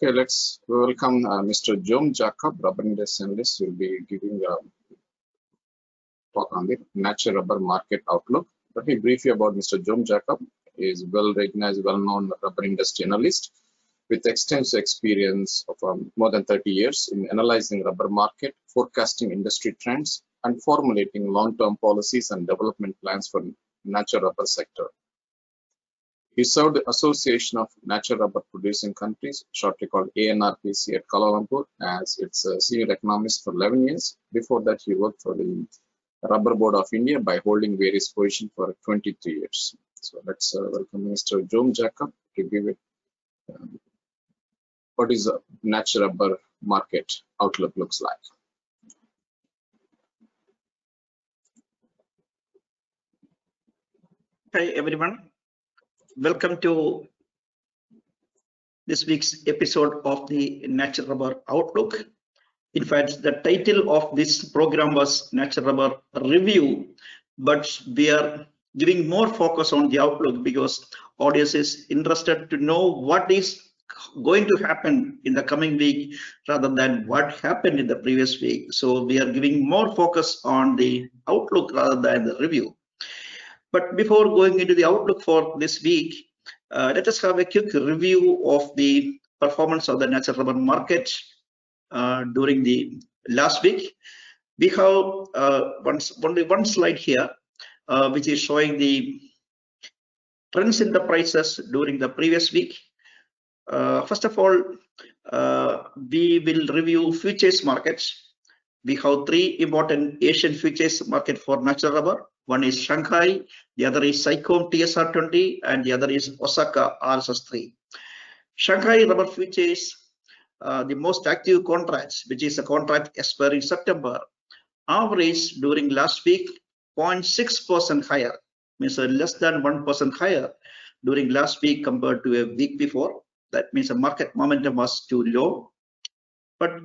Okay, let's welcome uh, Mr. Jom Jacob, rubber industry analyst, will be giving a talk on the natural rubber market outlook. Let me brief you about Mr. Jom Jacob. He is well recognized, well-known rubber industry analyst with extensive experience of um, more than 30 years in analyzing rubber market, forecasting industry trends, and formulating long-term policies and development plans for natural rubber sector. He served the Association of Natural Rubber Producing Countries, shortly called ANRPC at Kuala Lumpur, as its uh, senior economist for 11 years. Before that, he worked for the Rubber Board of India by holding various positions for 23 years. So let's uh, welcome Mr. Jom Jacob to give it um, what is the natural rubber market outlook looks like. Hi everyone, welcome to this week's episode of the Natural Rubber Outlook. In fact, the title of this program was Natural Rubber Review, but we are giving more focus on the outlook because audience is interested to know what is going to happen in the coming week rather than what happened in the previous week. So we are giving more focus on the outlook rather than the review. But before going into the outlook for this week, uh, let us have a quick review of the performance of the natural rubber market uh, during the last week. We have uh, one, only one slide here, uh, which is showing the trends in the prices during the previous week. Uh, first of all, uh, we will review futures markets. We have three important Asian futures market for natural rubber. One is Shanghai, the other is SICOM TSR20, and the other is Osaka RSS3. Shanghai rubber futures, uh, the most active contracts, which is a contract expiring September, average during last week 0.6% higher, means less than 1% higher during last week compared to a week before. That means the market momentum was too low. But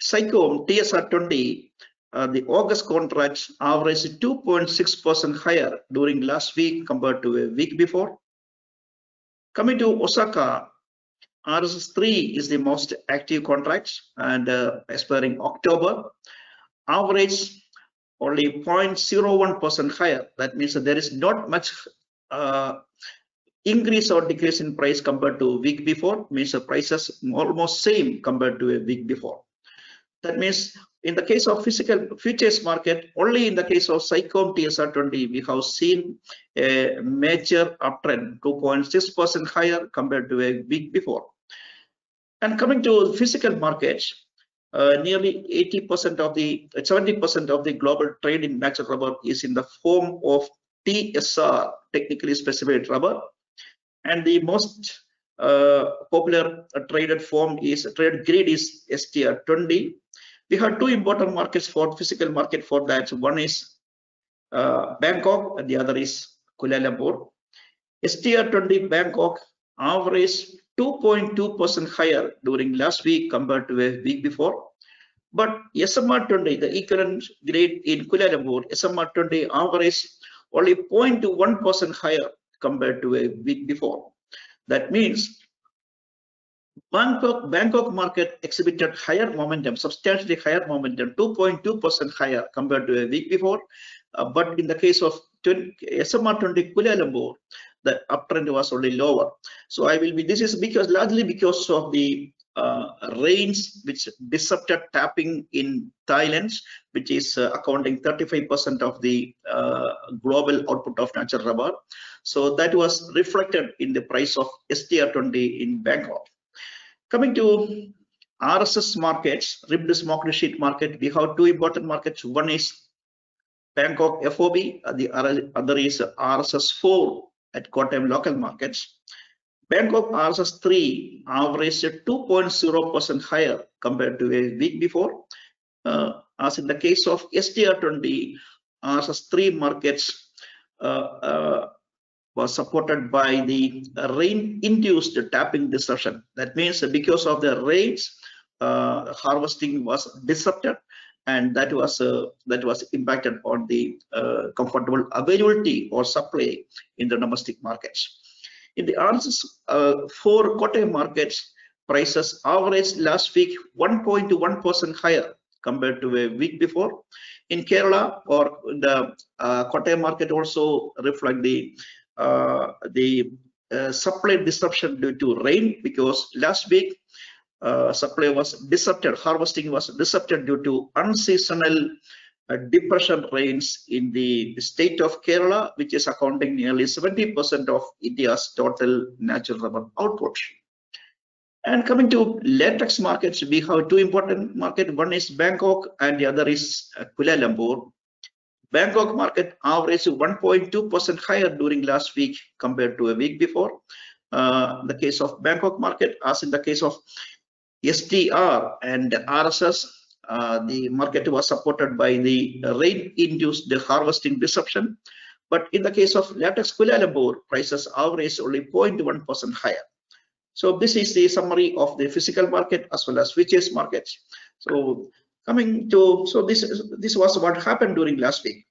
SICOM TSR20 uh, the August contracts averaged 2.6% higher during last week compared to a week before. Coming to Osaka, RSS3 is the most active contract and uh, expiring October, average only 0.01% higher. That means that there is not much uh, increase or decrease in price compared to week before, means the prices almost same compared to a week before. That means in the case of physical futures market, only in the case of SICOM TSR20, we have seen a major uptrend, 2.6% higher compared to a week before. And coming to physical markets, uh, nearly 80% of the 70% of the global trade in natural rubber is in the form of TSR, technically specified rubber, and the most uh, popular uh, traded form is traded grade is STR20 we have two important markets for physical market for that. One is uh, Bangkok and the other is Kuala Lumpur. STR20 Bangkok averaged 2.2% higher during last week compared to a week before. But SMR20, the equivalent grade in Kuala Lumpur, SMR20 averaged only 0.1% higher compared to a week before. That means Bangkok, Bangkok market exhibited higher momentum, substantially higher momentum, 2.2% higher compared to a week before. Uh, but in the case of SMR20 Kuala Lumpur, the uptrend was only lower. So I will be, this is because largely because of the uh, rains which disrupted tapping in Thailand, which is uh, accounting 35% of the uh, global output of natural rubber. So that was reflected in the price of STR20 in Bangkok. Coming to RSS markets, ribbed smoked sheet market, we have two important markets. One is Bangkok FOB, the other is RSS4 at Kottayam local markets. Bangkok RSS3 averaged 2.0% higher compared to a week before. Uh, as in the case of STR20, RSS3 markets uh, uh, was supported by the rain-induced tapping disruption. That means because of the rains, uh, harvesting was disrupted, and that was uh, that was impacted on the uh, comfortable availability or supply in the domestic markets. In the RSS uh, four Kottayam markets, prices averaged last week 1.1% higher compared to a week before. In Kerala or the uh, Kottayam market also reflect the the uh, supply disruption due to rain because last week uh, supply was disrupted, harvesting was disrupted due to unseasonal uh, depression rains in the state of Kerala, which is accounting nearly 70% of India's total natural rubber output. And coming to latex markets, we have two important markets. One is Bangkok and the other is uh, Kuala Lumpur. Bangkok market averaged 1.2% higher during last week compared to a week before. Uh, the case of Bangkok market, as in the case of STR and RSS, uh, the market was supported by the rain-induced harvesting disruption. But in the case of latex Kuala Lumpur, prices averaged only 0.1% higher. So this is the summary of the physical market as well as futures markets. So coming to, so this, this was what happened during last week.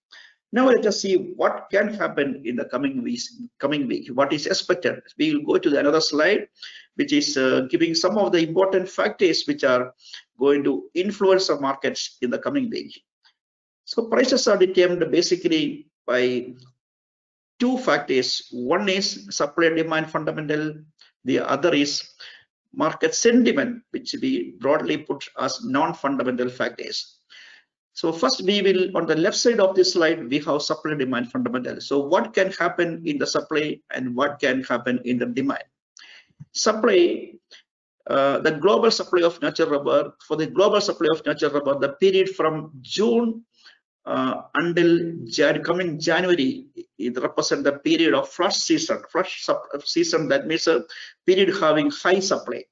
Now let us see what can happen in the coming weeks, coming week, what is expected. We will go to the another slide, which is uh, giving some of the important factors which are going to influence the markets in the coming week. So prices are determined basically by two factors. One is supply and demand fundamental, the other is market sentiment, which we broadly put as non-fundamental factors. So first we will, on the left side of this slide, we have supply demand fundamentals. So what can happen in the supply and what can happen in the demand? Supply, uh, the global supply of natural rubber, for the global supply of natural rubber, the period from June uh, until Jan coming January, it represents the period of flush season. Flush season, that means a period having high supply.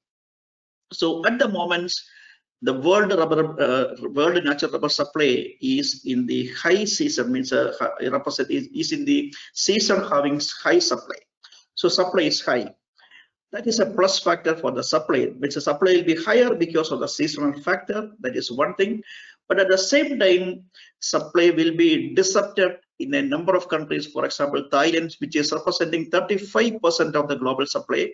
So at the moment, the world rubber uh, world natural rubber supply is in the high season means uh, represent is, is in the season having high supply. So supply is high. That is a plus factor for the supply. Which the supply will be higher because of the seasonal factor. That is one thing. But at the same time supply will be disrupted in a number of countries for example thailand which is representing 35 percent of the global supply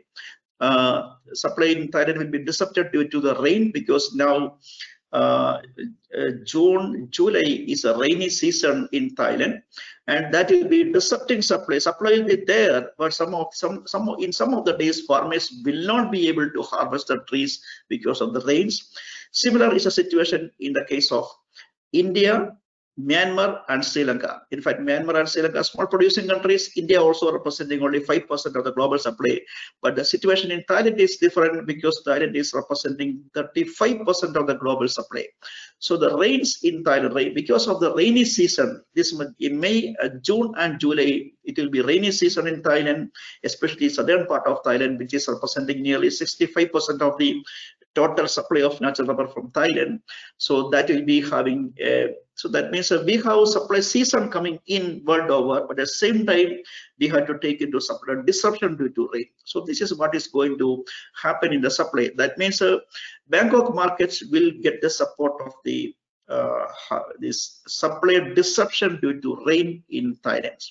uh, supply in Thailand will be disrupted due to the rain because now uh, uh, June, July is a rainy season in Thailand, and that will be disrupting supply. Supply will be there, but some of some some in some of the days farmers will not be able to harvest the trees because of the rains. Similar is a situation in the case of India, Myanmar and Sri Lanka. In fact, Myanmar and Sri Lanka are small producing countries. India also representing only 5% of the global supply. But the situation in Thailand is different because Thailand is representing 35% of the global supply. So the rains in Thailand, because of the rainy season, this in May, uh, June and July, it will be rainy season in Thailand, especially southern part of Thailand, which is representing nearly 65% of the total supply of natural rubber from Thailand. So that will be having a so that means we have supply season coming in world over, but at the same time, we have to take into supply disruption due to rain. So this is what is going to happen in the supply. That means uh, Bangkok markets will get the support of the uh, this supply disruption due to rain in Thailand.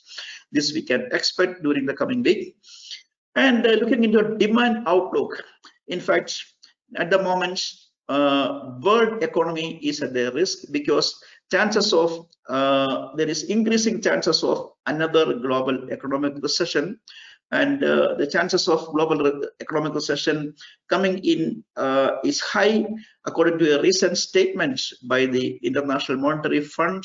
This we can expect during the coming week. And uh, looking into demand outlook, in fact, at the moment, uh, world economy is at the risk because chances of uh, there is increasing chances of another global economic recession and uh, the chances of global re economic recession coming in uh, is high according to a recent statement by the international monetary fund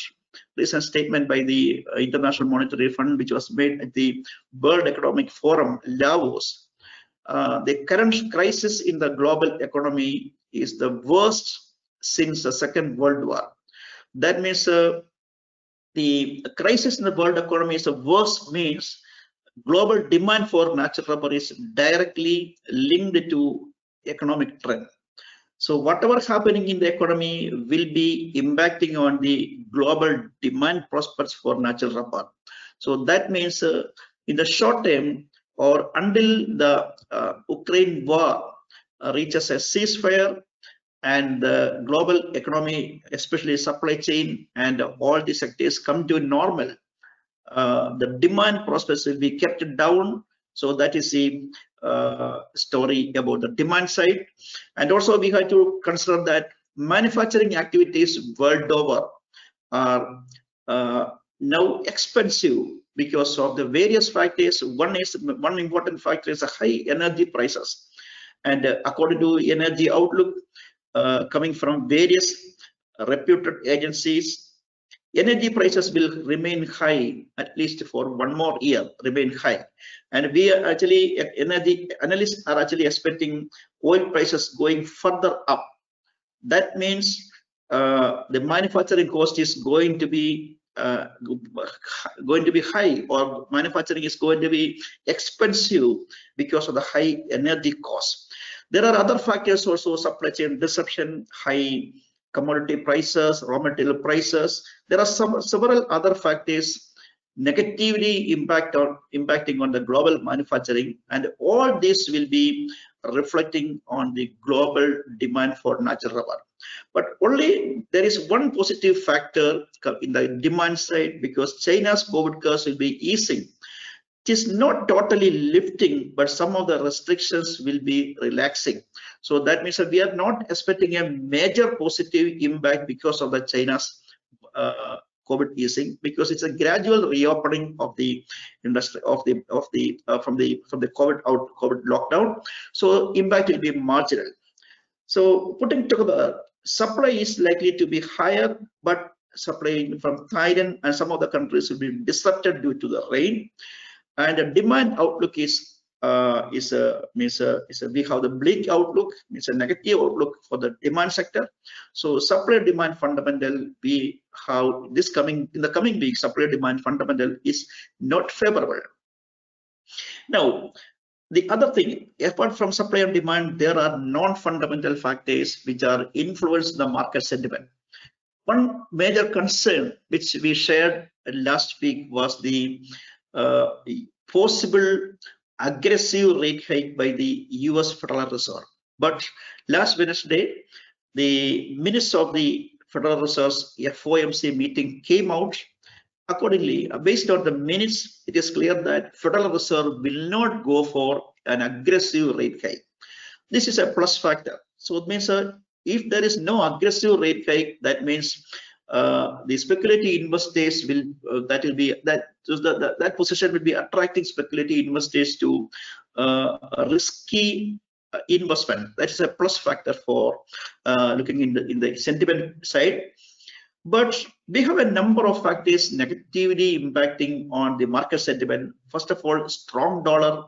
recent statement by the uh, international monetary fund which was made at the world economic forum Davos uh, the current crisis in the global economy is the worst since the second world war that means uh, the crisis in the world economy is the worst means global demand for natural rubber is directly linked to economic trend. So whatever happening in the economy will be impacting on the global demand prospects for natural rubber. So that means uh, in the short term or until the uh, Ukraine war uh, reaches a ceasefire and the global economy, especially supply chain and all the sectors come to normal, uh, the demand prospects will be kept down So that is the uh, story about the demand side. And also we have to consider that manufacturing activities world over are uh, now expensive because of the various factors. One is one important factor is the high energy prices. And uh, according to Energy Outlook, uh, coming from various reputed agencies, energy prices will remain high at least for one more year, remain high. And we are actually, energy analysts are actually expecting oil prices going further up. That means uh, the manufacturing cost is going to be uh, going to be high or manufacturing is going to be expensive because of the high energy cost. There are other factors also supply chain disruption, high commodity prices, raw material prices. There are some several other factors negatively impact on impacting on the global manufacturing and all this will be reflecting on the global demand for natural rubber but only there is one positive factor in the demand side because china's covid curves will be easing it is not totally lifting but some of the restrictions will be relaxing so that means that we are not expecting a major positive impact because of the china's uh, COVID easing because it's a gradual reopening of the industry of the of the uh, from the from the COVID out COVID lockdown. So impact will be marginal. So putting together, supply is likely to be higher, but supply from Thailand and some of the countries will be disrupted due to the rain. And the demand outlook is uh, is a means a, is a we have the bleak outlook means a negative outlook for the demand sector so supply demand fundamental we have this coming in the coming week supply demand fundamental is not favorable now the other thing apart from supply and demand there are non-fundamental factors which are influence the market sentiment one major concern which we shared last week was the uh, possible aggressive rate hike by the US Federal Reserve. But last Wednesday, the minutes of the Federal Reserve's FOMC meeting came out. Accordingly, based on the minutes, it is clear that Federal Reserve will not go for an aggressive rate hike. This is a plus factor. So it means uh, if there is no aggressive rate hike, that means uh, the speculative investors will uh, that will be that so that position will be attracting speculative investors to uh, risky uh, investment that is a plus factor for uh, looking in the in the sentiment side but we have a number of factors negatively impacting on the market sentiment first of all strong dollar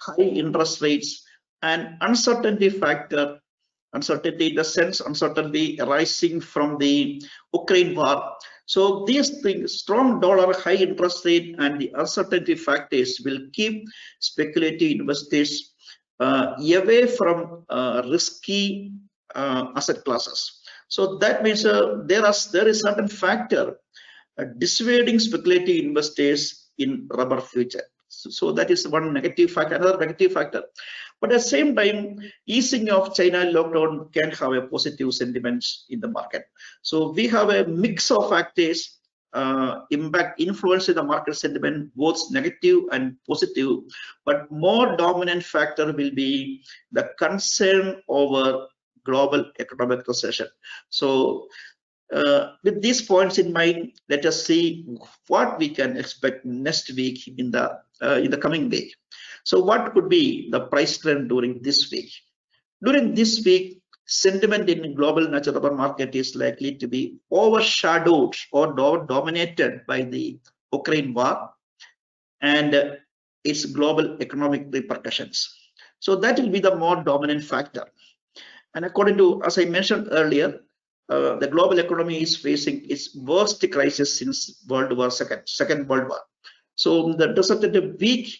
high interest rates and uncertainty factor uncertainty in the sense uncertainty arising from the Ukraine war. So these things, strong dollar, high interest rate, and the uncertainty factors will keep speculative investors uh, away from uh, risky uh, asset classes. So that means uh, there are there is certain factor uh, dissuading speculative investors in rubber future. So, so that is one negative factor. Another negative factor but at the same time, easing of China lockdown can have a positive sentiments in the market. So we have a mix of factors uh, impact influence in the market sentiment both negative and positive but more dominant factor will be the concern over global economic recession so uh, with these points in mind let us see what we can expect next week in the uh, in the coming week so what could be the price trend during this week? During this week, sentiment in global natural rubber market is likely to be overshadowed or dominated by the Ukraine war and its global economic repercussions. So that will be the more dominant factor. And according to, as I mentioned earlier, uh, the global economy is facing its worst crisis since World War Second, Second World War. So the disrupted weak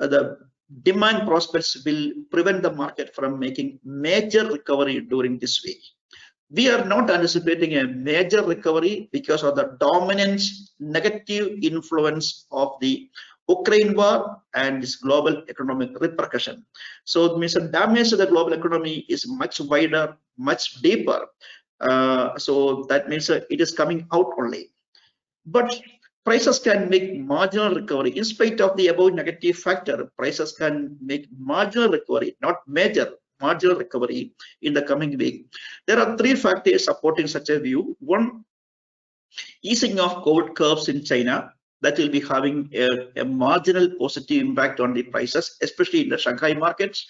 uh, the demand prospects will prevent the market from making major recovery during this week. We are not anticipating a major recovery because of the dominant negative influence of the Ukraine war and its global economic repercussion. So it means the damage to the global economy is much wider, much deeper. Uh, so that means uh, it is coming out only. But prices can make marginal recovery in spite of the above negative factor prices can make marginal recovery not major marginal recovery in the coming week there are three factors supporting such a view one easing of covid curves in china that will be having a, a marginal positive impact on the prices especially in the shanghai markets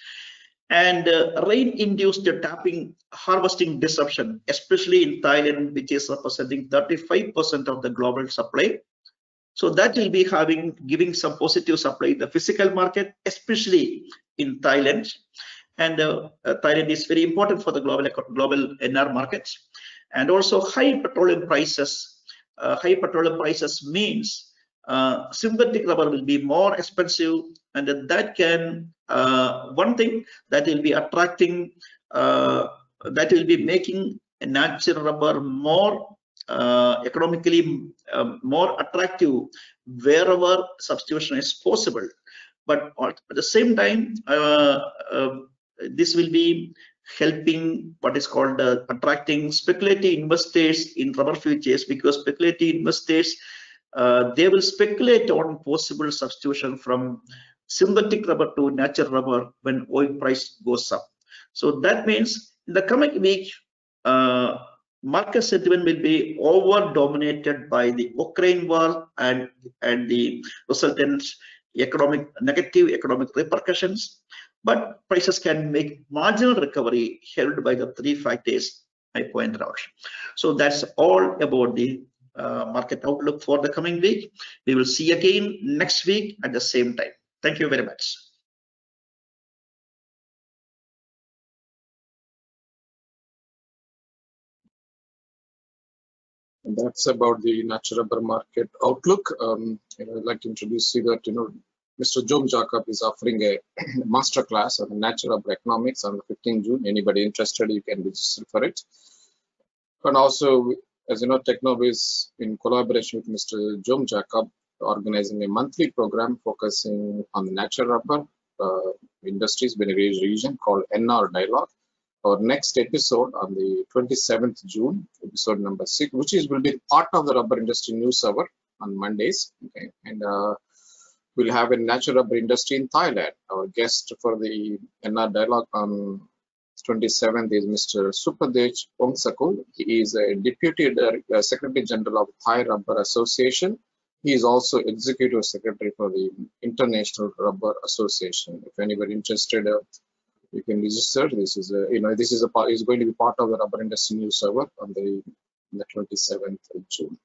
and uh, rain-induced tapping harvesting disruption, especially in Thailand, which is representing 35% of the global supply. So that will be having giving some positive supply in the physical market, especially in Thailand. And uh, uh, Thailand is very important for the global global NR markets. And also high petroleum prices. Uh, high petroleum prices means uh, synthetic rubber will be more expensive and that can uh, one thing that will be attracting uh, that will be making natural rubber more uh, economically um, more attractive wherever substitution is possible. But at the same time uh, this will be helping what is called uh, attracting speculative investors in rubber futures because speculative investors uh, they will speculate on possible substitution from synthetic rubber to natural rubber when oil price goes up. So that means in the coming week, uh, market sentiment will be over dominated by the Ukraine war and, and the resultant economic negative economic repercussions. But prices can make marginal recovery held by the three factors I pointed out. So that's all about the market outlook for the coming week. We will see again next week at the same time. Thank you very much. That's about the natural rubber market outlook. Um, I'd like to introduce you that you know Mr. Jom Jacob is offering a master class on natural rubber economics on the 15th June. Anybody interested, you can register for it. And also, as you know, TechnoBiz in collaboration with Mr. Jom Jacob organizing a monthly program focusing on the natural rubber uh, industries Benelux region called NR Dialogue. Our next episode on the 27th June, episode number six, which is will be part of the rubber industry news hour on Mondays. Okay, and uh, we'll have a natural rubber industry in Thailand. Our guest for the NR Dialogue on 27th is Mr. Supadej Ongsakul. He is a Deputy uh, Secretary General of Thai Rubber Association he is also executive secretary for the International Rubber Association. If anybody interested, uh, you can register. This is a, you know, this is a is going to be part of the rubber industry news hour on the, the 27th of June.